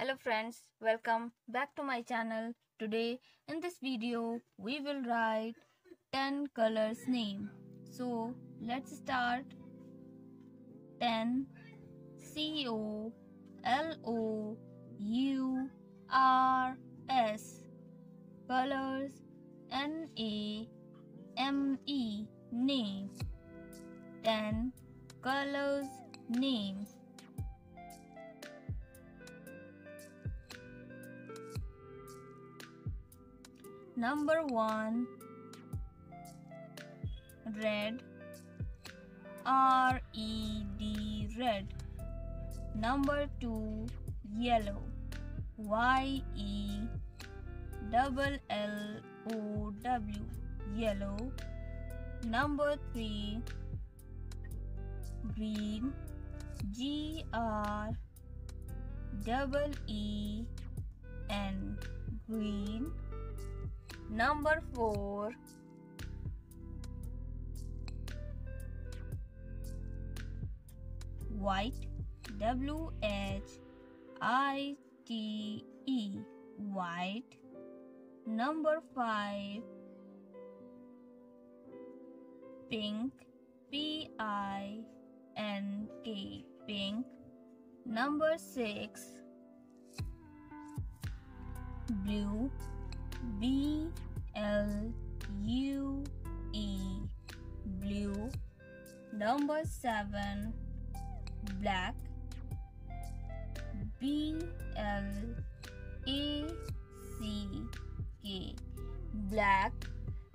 Hello friends, welcome back to my channel. Today in this video we will write 10 colors name. So let's start 10 C O L O U R S colors N A M E name 10 colors names Number 1 Red. R E D red. Number 2 Yellow. Y E double L O W yellow. Number 3 Green. G R double E N green Number 4 White. W H I T E. White. Number 5 Pink. P I N K. Pink. Number 6 Blue B L U E blue. Number 7 black. B L A C K black.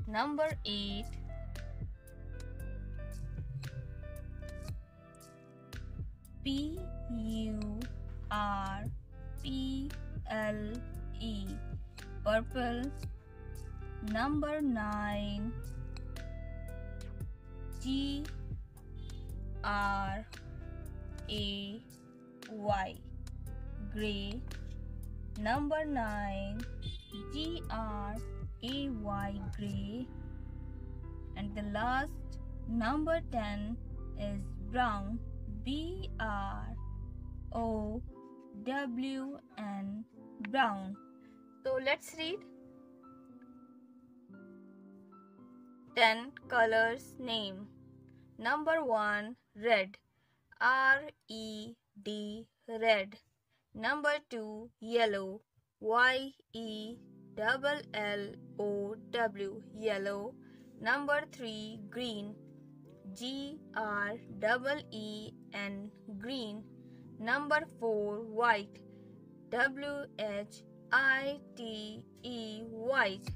Number 8 P U R P L E purple. Number 9 G R A Y. Gray. Number 9 G R A Y gray. And the last number 10 is brown. B R O W N. Brown so let's read 10 colors name. Number 1 red R E D red. Number 2 yellow Y E double L O W yellow. Number 3 green G R double E N green. Number 4 white W H I T E white.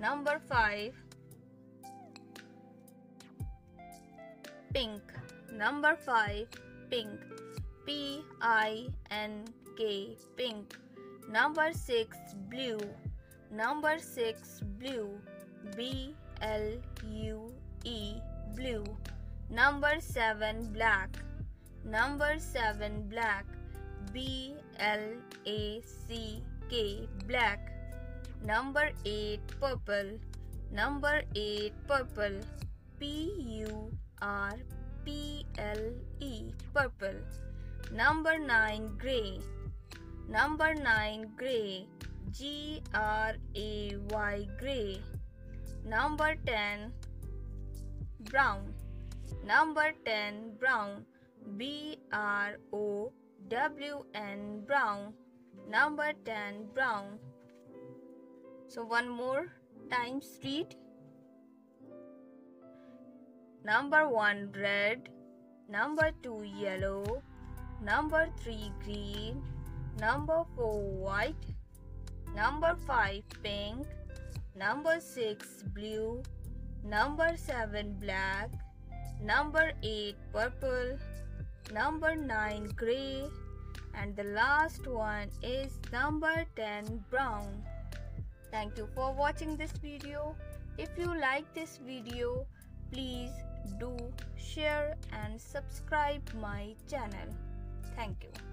Number 5 pink. Number 5 pink. P I N K pink. Number 6 blue. Number 6 blue. B L U E blue. Number 7 black. Number 7 black. B L A C K black. Number 8 purple. Number 8 purple. P U R P L E purple. Number 9 gray. Number 9 gray. G R A Y gray. Number 10 brown. Number 10 brown. B R O W N brown Number 10 brown. So one more time street. Number 1 red. Number 2 yellow. Number 3 green. Number 4 white. Number 5 pink. Number 6 blue. Number 7 black. Number 8 purple. Number 9 gray and the last one is number 10 brown. Thank you for watching this video. If you like this video, please do share and subscribe my channel. Thank you.